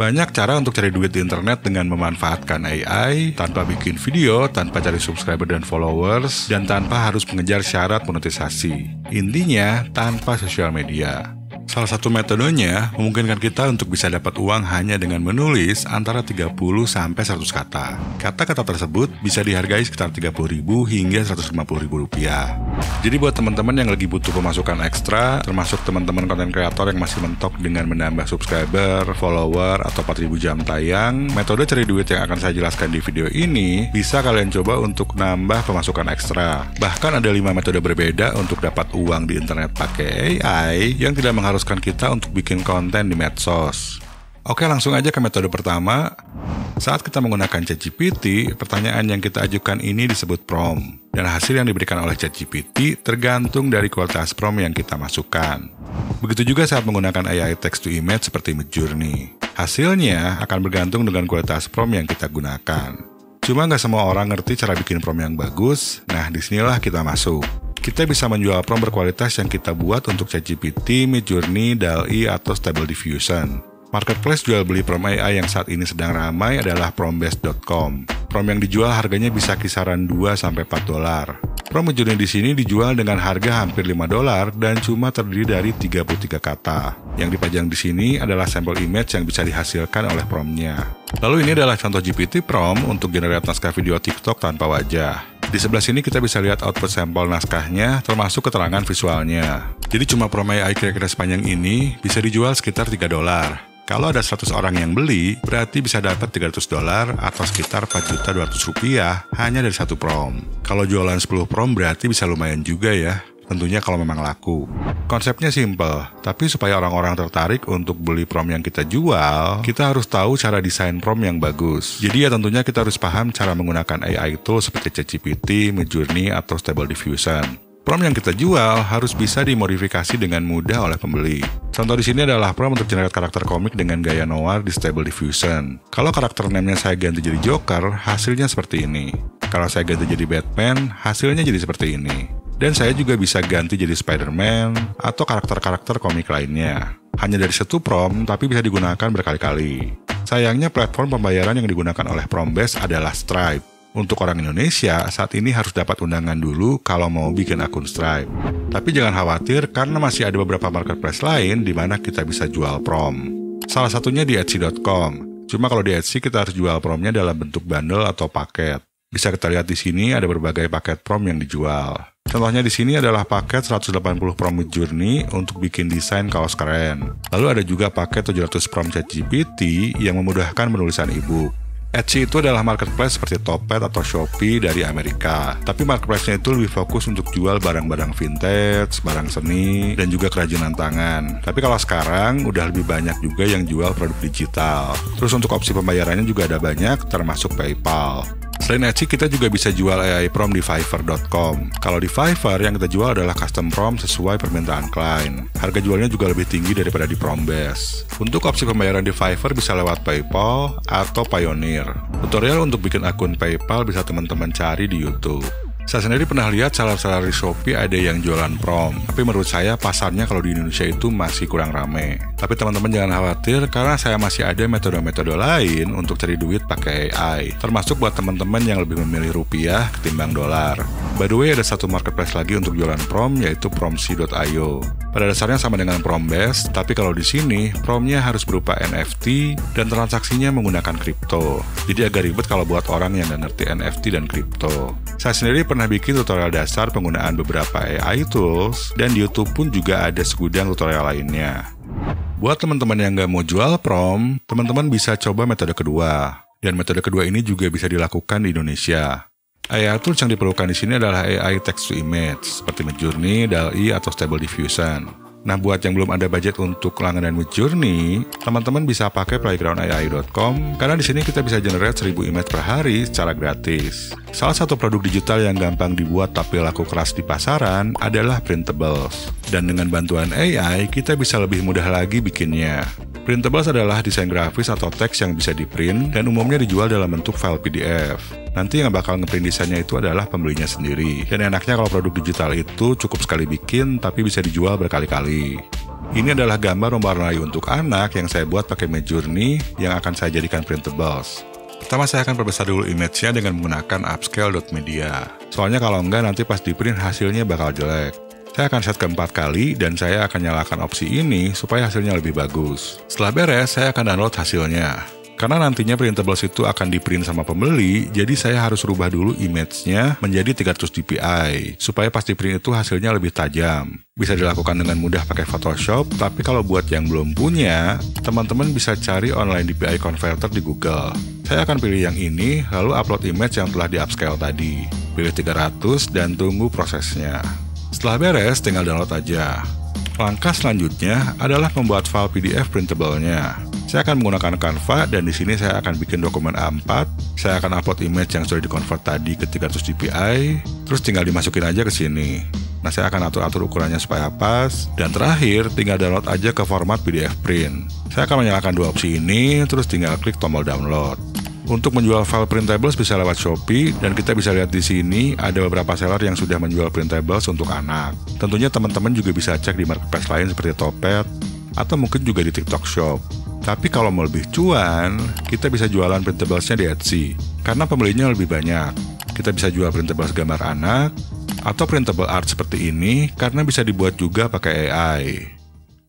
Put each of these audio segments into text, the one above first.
Banyak cara untuk cari duit di internet dengan memanfaatkan AI, tanpa bikin video, tanpa cari subscriber dan followers, dan tanpa harus mengejar syarat monetisasi. Intinya, tanpa sosial media. Salah satu metodenya memungkinkan kita untuk bisa dapat uang hanya dengan menulis antara 30 sampai 100 kata. Kata-kata tersebut bisa dihargai sekitar 30 ribu hingga 150 ribu rupiah. Jadi buat teman-teman yang lagi butuh pemasukan ekstra, termasuk teman-teman konten kreator yang masih mentok dengan menambah subscriber, follower, atau 4000 jam tayang, metode cari duit yang akan saya jelaskan di video ini bisa kalian coba untuk nambah pemasukan ekstra. Bahkan ada 5 metode berbeda untuk dapat uang di internet pakai AI yang tidak mengharuskan mengharuskan kita untuk bikin konten di medsos. Oke, langsung aja ke metode pertama. Saat kita menggunakan ChatGPT, pertanyaan yang kita ajukan ini disebut prompt. Dan hasil yang diberikan oleh ChatGPT tergantung dari kualitas prompt yang kita masukkan. Begitu juga saat menggunakan AI text to image seperti Midjourney. Hasilnya akan bergantung dengan kualitas prompt yang kita gunakan. Cuma nggak semua orang ngerti cara bikin prompt yang bagus, nah di sinilah kita masuk kita bisa menjual prompt berkualitas yang kita buat untuk ChatGPT, Midjourney, DALL-E, atau Stable Diffusion. Marketplace jual beli prompt AI yang saat ini sedang ramai adalah prombest.com. Prompt yang dijual harganya bisa kisaran 2-4 dolar. Prompt Midjourney di sini dijual dengan harga hampir 5 dolar dan cuma terdiri dari 33 kata. Yang dipajang di sini adalah sampel image yang bisa dihasilkan oleh promptnya. Lalu ini adalah contoh GPT prompt untuk generate naskah video TikTok tanpa wajah. Di sebelah sini kita bisa lihat output sampel naskahnya, termasuk keterangan visualnya. Jadi cuma promo AI kira-kira sepanjang ini bisa dijual sekitar 3 dolar. Kalau ada 100 orang yang beli, berarti bisa dapat 300 dolar atau sekitar 4.200 rupiah hanya dari satu prom. Kalau jualan 10 prom berarti bisa lumayan juga ya tentunya kalau memang laku. Konsepnya simple, tapi supaya orang-orang tertarik untuk beli prom yang kita jual, kita harus tahu cara desain prom yang bagus. Jadi ya tentunya kita harus paham cara menggunakan AI tool seperti ChatGPT, Midjourney, atau Stable Diffusion. Prom yang kita jual harus bisa dimodifikasi dengan mudah oleh pembeli. Contoh di sini adalah prom untuk generate karakter komik dengan gaya noir di Stable Diffusion. Kalau karakter name-nya saya ganti jadi Joker, hasilnya seperti ini. Kalau saya ganti jadi Batman, hasilnya jadi seperti ini. Dan saya juga bisa ganti jadi Spider-Man atau karakter-karakter komik lainnya. Hanya dari satu prom, tapi bisa digunakan berkali-kali. Sayangnya platform pembayaran yang digunakan oleh Prombase adalah Stripe. Untuk orang Indonesia, saat ini harus dapat undangan dulu kalau mau bikin akun Stripe. Tapi jangan khawatir karena masih ada beberapa marketplace lain di mana kita bisa jual prom. Salah satunya di Etsy.com. Cuma kalau di Etsy kita harus jual promnya dalam bentuk bundle atau paket. Bisa kita lihat di sini ada berbagai paket prom yang dijual. Contohnya di sini adalah paket 180 prom Journey untuk bikin desain kaos keren. Lalu ada juga paket 700 prom chat GPT yang memudahkan penulisan ebook. Etsy itu adalah marketplace seperti Topet atau Shopee dari Amerika. Tapi marketplace-nya itu lebih fokus untuk jual barang-barang vintage, barang seni, dan juga kerajinan tangan. Tapi kalau sekarang udah lebih banyak juga yang jual produk digital. Terus untuk opsi pembayarannya juga ada banyak, termasuk PayPal. Selain Etsy, kita juga bisa jual AI prom di Fiverr.com. Kalau di Fiverr, yang kita jual adalah custom prom sesuai permintaan klien. Harga jualnya juga lebih tinggi daripada di Prombase. Untuk opsi pembayaran di Fiverr bisa lewat PayPal atau Pioneer. Tutorial untuk bikin akun PayPal bisa teman-teman cari di YouTube. Saya sendiri pernah lihat seller-seller di Shopee ada yang jualan prom, tapi menurut saya pasarnya kalau di Indonesia itu masih kurang rame. Tapi teman-teman jangan khawatir karena saya masih ada metode-metode lain untuk cari duit pakai AI, termasuk buat teman-teman yang lebih memilih rupiah ketimbang dolar. By the way, ada satu marketplace lagi untuk jualan prom yaitu promsi.io. Pada dasarnya sama dengan Prombest, tapi kalau di sini promnya harus berupa NFT dan transaksinya menggunakan kripto. Jadi agak ribet kalau buat orang yang nggak ngerti NFT dan kripto. Saya sendiri pernah bikin tutorial dasar penggunaan beberapa AI tools, dan di YouTube pun juga ada segudang tutorial lainnya. Buat teman-teman yang nggak mau jual prom, teman-teman bisa coba metode kedua. Dan metode kedua ini juga bisa dilakukan di Indonesia. AI tools yang diperlukan di sini adalah AI text to image, seperti Midjourney, DALL-E, atau Stable Diffusion. Nah, buat yang belum ada budget untuk langganan Midjourney, teman-teman bisa pakai playgroundai.com karena di sini kita bisa generate 1000 image per hari secara gratis. Salah satu produk digital yang gampang dibuat tapi laku keras di pasaran adalah printables. Dan dengan bantuan AI, kita bisa lebih mudah lagi bikinnya. Printables adalah desain grafis atau teks yang bisa di-print dan umumnya dijual dalam bentuk file PDF. Nanti yang bakal ngeprint desainnya itu adalah pembelinya sendiri. Dan enaknya kalau produk digital itu cukup sekali bikin tapi bisa dijual berkali-kali. Ini adalah gambar mewarnai untuk anak yang saya buat pakai Midjourney yang akan saya jadikan printables. Pertama saya akan perbesar dulu image-nya dengan menggunakan upscale.media. Soalnya kalau enggak nanti pas di print hasilnya bakal jelek. Saya akan set keempat kali dan saya akan nyalakan opsi ini supaya hasilnya lebih bagus. Setelah beres, saya akan download hasilnya. Karena nantinya printables itu akan di print sama pembeli, jadi saya harus rubah dulu image-nya menjadi 300 dpi, supaya pas di print itu hasilnya lebih tajam. Bisa dilakukan dengan mudah pakai Photoshop, tapi kalau buat yang belum punya, teman-teman bisa cari online DPI converter di Google. Saya akan pilih yang ini, lalu upload image yang telah di upscale tadi. Pilih 300 dan tunggu prosesnya. Setelah beres, tinggal download aja. Langkah selanjutnya adalah membuat file PDF printable-nya. Saya akan menggunakan Canva dan di sini saya akan bikin dokumen A4. Saya akan upload image yang sudah dikonvert tadi ke 300 dpi, terus tinggal dimasukin aja ke sini. Nah, saya akan atur-atur ukurannya supaya pas. Dan terakhir, tinggal download aja ke format PDF print. Saya akan menyalakan dua opsi ini, terus tinggal klik tombol download. Untuk menjual file printables bisa lewat Shopee dan kita bisa lihat di sini ada beberapa seller yang sudah menjual printables untuk anak. Tentunya teman-teman juga bisa cek di marketplace lain seperti Topet atau mungkin juga di TikTok Shop. Tapi kalau mau lebih cuan, kita bisa jualan printablesnya di Etsy. Karena pembelinya lebih banyak. Kita bisa jual printables gambar anak, atau printable art seperti ini karena bisa dibuat juga pakai AI.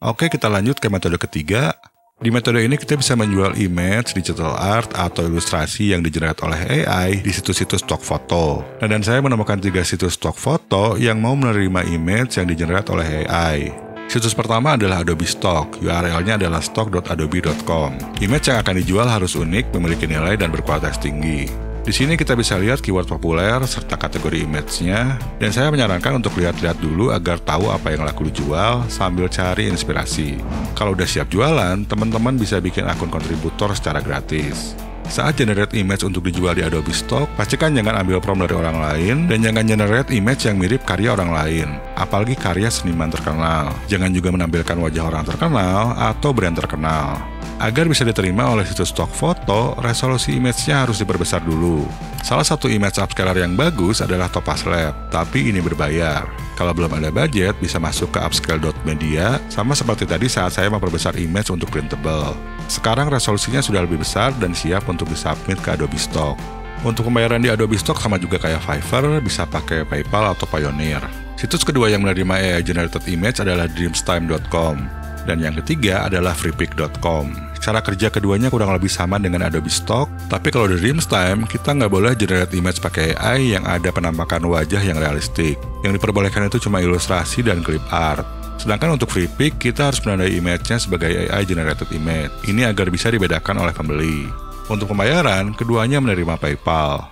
Oke, kita lanjut ke metode ketiga. Di metode ini kita bisa menjual image, digital art, atau ilustrasi yang digenerate oleh AI di situs-situs stock foto. Nah, dan saya menemukan tiga situs stock foto yang mau menerima image yang digenerate oleh AI. Situs pertama adalah Adobe Stock, URL-nya adalah stock.adobe.com. Image yang akan dijual harus unik, memiliki nilai dan berkualitas tinggi. Di sini kita bisa lihat keyword populer serta kategori image-nya, dan saya menyarankan untuk lihat-lihat dulu agar tahu apa yang laku dijual sambil cari inspirasi. Kalau udah siap jualan, teman-teman bisa bikin akun kontributor secara gratis. Saat generate image untuk dijual di Adobe Stock, pastikan jangan ambil prom dari orang lain dan jangan generate image yang mirip karya orang lain, apalagi karya seniman terkenal. Jangan juga menampilkan wajah orang terkenal atau brand terkenal. Agar bisa diterima oleh situs stock foto, resolusi image-nya harus diperbesar dulu. Salah satu image upscaler yang bagus adalah Topaz Lab, tapi ini berbayar. Kalau belum ada budget, bisa masuk ke upscale.media, sama seperti tadi saat saya memperbesar image untuk printable. Sekarang resolusinya sudah lebih besar dan siap untuk disubmit ke Adobe Stock. Untuk pembayaran di Adobe Stock sama juga kayak Fiverr, bisa pakai PayPal atau Payoneer. Situs kedua yang menerima AI generated image adalah dreamstime.com dan yang ketiga adalah freepick.com. Cara kerja keduanya kurang lebih sama dengan Adobe Stock, tapi kalau di Dreamstime, kita nggak boleh generate image pakai AI yang ada penampakan wajah yang realistik. Yang diperbolehkan itu cuma ilustrasi dan clip art. Sedangkan untuk free pick, kita harus menandai image-nya sebagai AI generated image. Ini agar bisa dibedakan oleh pembeli. Untuk pembayaran, keduanya menerima PayPal.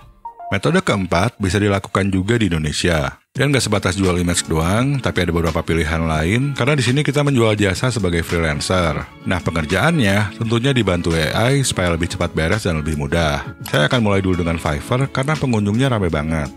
Metode keempat bisa dilakukan juga di Indonesia. Dan gak sebatas jual image doang, tapi ada beberapa pilihan lain, karena di sini kita menjual jasa sebagai freelancer. Nah, pengerjaannya tentunya dibantu AI supaya lebih cepat beres dan lebih mudah. Saya akan mulai dulu dengan Fiverr karena pengunjungnya ramai banget.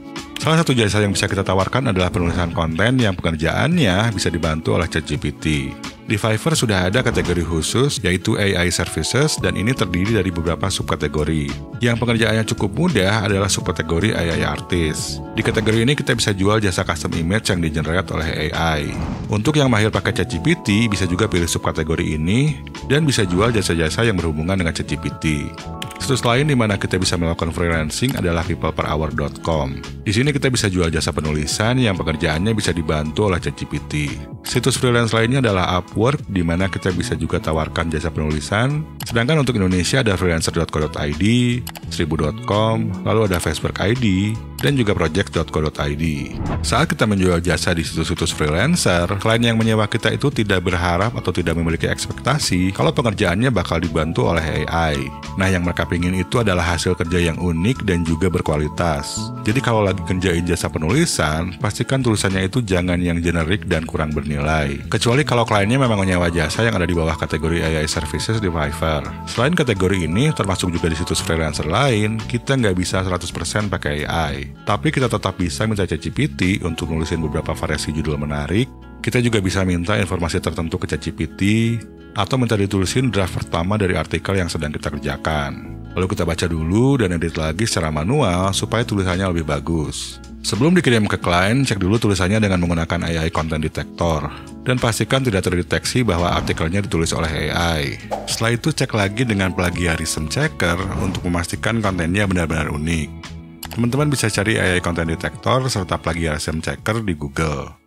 Salah satu jasa yang bisa kita tawarkan adalah penulisan konten yang pekerjaannya bisa dibantu oleh ChatGPT. Di Fiverr sudah ada kategori khusus, yaitu AI Services, dan ini terdiri dari beberapa subkategori. Yang pekerjaannya cukup mudah adalah subkategori AI Artist. Di kategori ini kita bisa jual jasa custom image yang digenerate oleh AI. Untuk yang mahir pakai ChatGPT, bisa juga pilih subkategori ini, dan bisa jual jasa-jasa yang berhubungan dengan ChatGPT. Situs lain di mana kita bisa melakukan freelancing adalah peopleperhour.com. Di sini kita bisa jual jasa penulisan yang pekerjaannya bisa dibantu oleh ChatGPT. Situs freelance lainnya adalah Upwork, di mana kita bisa juga tawarkan jasa penulisan. Sedangkan untuk Indonesia ada freelancer.co.id, seribu.com, lalu ada Facebook ID, dan juga project.co.id. Saat kita menjual jasa di situs-situs freelancer, klien yang menyewa kita itu tidak berharap atau tidak memiliki ekspektasi kalau pengerjaannya bakal dibantu oleh AI. Nah, yang mereka pingin itu adalah hasil kerja yang unik dan juga berkualitas. Jadi kalau lagi kerjain jasa penulisan, pastikan tulisannya itu jangan yang generik dan kurang bernilai. Kecuali kalau kliennya memang menyewa jasa yang ada di bawah kategori AI Services di Fiverr. Selain kategori ini, termasuk juga di situs freelancer lain, kita nggak bisa 100% pakai AI. Tapi kita tetap bisa minta ChatGPT untuk nulisin beberapa variasi judul menarik. Kita juga bisa minta informasi tertentu ke ChatGPT atau minta ditulisin draft pertama dari artikel yang sedang kita kerjakan. Lalu kita baca dulu dan edit lagi secara manual supaya tulisannya lebih bagus. Sebelum dikirim ke klien, cek dulu tulisannya dengan menggunakan AI Content Detector. Dan pastikan tidak terdeteksi bahwa artikelnya ditulis oleh AI. Setelah itu cek lagi dengan plagiarism checker untuk memastikan kontennya benar-benar unik. Teman-teman bisa cari AI Content Detector serta plagiarism checker di Google.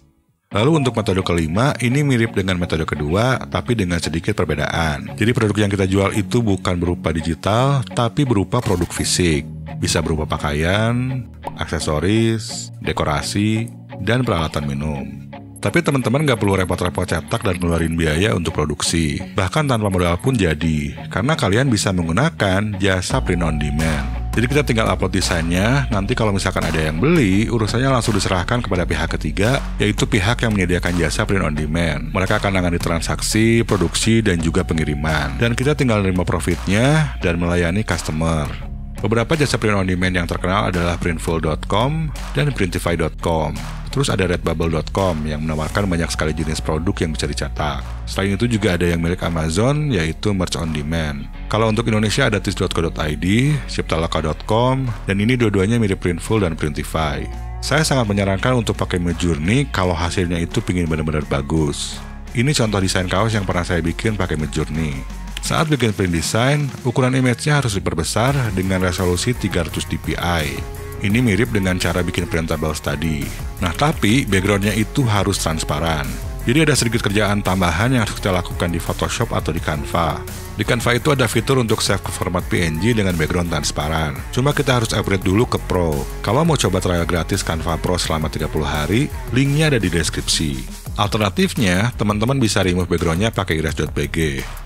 Lalu untuk metode kelima, ini mirip dengan metode kedua, tapi dengan sedikit perbedaan. Jadi produk yang kita jual itu bukan berupa digital, tapi berupa produk fisik. Bisa berupa pakaian, aksesoris, dekorasi, dan peralatan minum. Tapi teman-teman nggak perlu repot-repot cetak dan ngeluarin biaya untuk produksi. Bahkan tanpa modal pun jadi, karena kalian bisa menggunakan jasa print on demand. Jadi kita tinggal upload desainnya, nanti kalau misalkan ada yang beli, urusannya langsung diserahkan kepada pihak ketiga, yaitu pihak yang menyediakan jasa print on demand. Mereka akan menangani transaksi, produksi, dan juga pengiriman. Dan kita tinggal menerima profitnya dan melayani customer. Beberapa jasa print on demand yang terkenal adalah printful.com dan printify.com. Terus ada redbubble.com yang menawarkan banyak sekali jenis produk yang bisa dicetak. Selain itu juga ada yang milik Amazon yaitu merch on demand. Kalau untuk Indonesia ada tis.co.id, shiptalaka.com, dan ini dua-duanya mirip Printful dan Printify. Saya sangat menyarankan untuk pakai Midjourney kalau hasilnya itu pingin benar-benar bagus. Ini contoh desain kaos yang pernah saya bikin pakai Midjourney. Saat bikin print design, ukuran image-nya harus diperbesar dengan resolusi 300 dpi. Ini mirip dengan cara bikin printables tadi. Nah, tapi backgroundnya itu harus transparan. Jadi ada sedikit kerjaan tambahan yang harus kita lakukan di Photoshop atau di Canva. Di Canva itu ada fitur untuk save ke format PNG dengan background transparan. Cuma kita harus upgrade dulu ke Pro. Kalau mau coba trial gratis Canva Pro selama 30 hari, linknya ada di deskripsi. Alternatifnya, teman-teman bisa remove backgroundnya pakai iris.bg.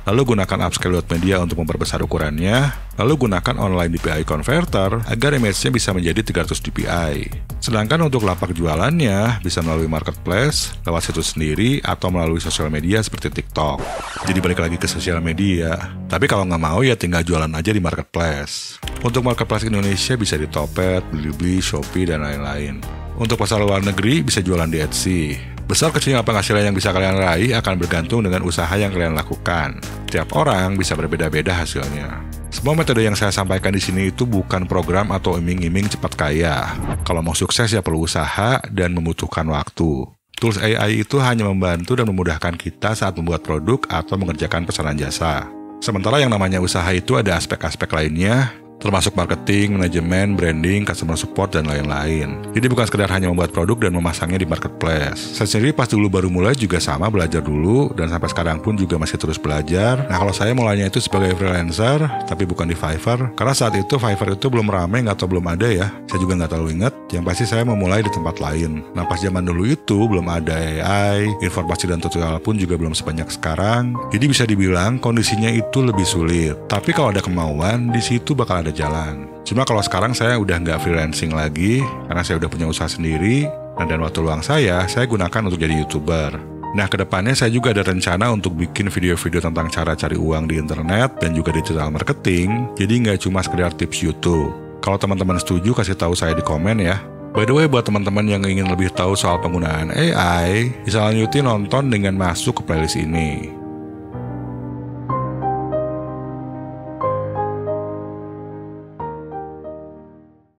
Lalu gunakan upscale.media untuk memperbesar ukurannya. Lalu gunakan online DPI converter agar image-nya bisa menjadi 300 dpi. Sedangkan untuk lapak jualannya bisa melalui marketplace, lewat situs sendiri, atau melalui sosial media seperti TikTok. Jadi balik lagi ke sosial media. Tapi kalau nggak mau ya tinggal jualan aja di marketplace. Untuk marketplace Indonesia bisa di Topet, Blibli, Shopee, dan lain-lain. Untuk pasar luar negeri bisa jualan di Etsy. Besar kecilnya penghasilan yang bisa kalian raih akan bergantung dengan usaha yang kalian lakukan. Tiap orang bisa berbeda-beda hasilnya. Semua metode yang saya sampaikan di sini itu bukan program atau iming-iming cepat kaya. Kalau mau sukses ya perlu usaha dan membutuhkan waktu. Tools AI itu hanya membantu dan memudahkan kita saat membuat produk atau mengerjakan pesanan jasa. Sementara yang namanya usaha itu ada aspek-aspek lainnya termasuk marketing, manajemen, branding, customer support, dan lain-lain. Jadi bukan sekedar hanya membuat produk dan memasangnya di marketplace. Saya sendiri pas dulu baru mulai juga sama belajar dulu, dan sampai sekarang pun juga masih terus belajar. Nah kalau saya mulainya itu sebagai freelancer, tapi bukan di Fiverr, karena saat itu Fiverr itu belum ramai atau belum ada ya. Saya juga nggak terlalu ingat, yang pasti saya memulai di tempat lain. Nah pas zaman dulu itu belum ada AI, informasi dan tutorial pun juga belum sebanyak sekarang. Jadi bisa dibilang kondisinya itu lebih sulit. Tapi kalau ada kemauan, di situ bakal ada ada jalan. Cuma kalau sekarang saya udah nggak freelancing lagi, karena saya udah punya usaha sendiri, dan, dan waktu luang saya, saya gunakan untuk jadi YouTuber. Nah, ke depannya saya juga ada rencana untuk bikin video-video tentang cara cari uang di internet dan juga digital marketing, jadi nggak cuma sekedar tips YouTube. Kalau teman-teman setuju, kasih tahu saya di komen ya. By the way, buat teman-teman yang ingin lebih tahu soal penggunaan AI, bisa lanjutin nonton dengan masuk ke playlist ini.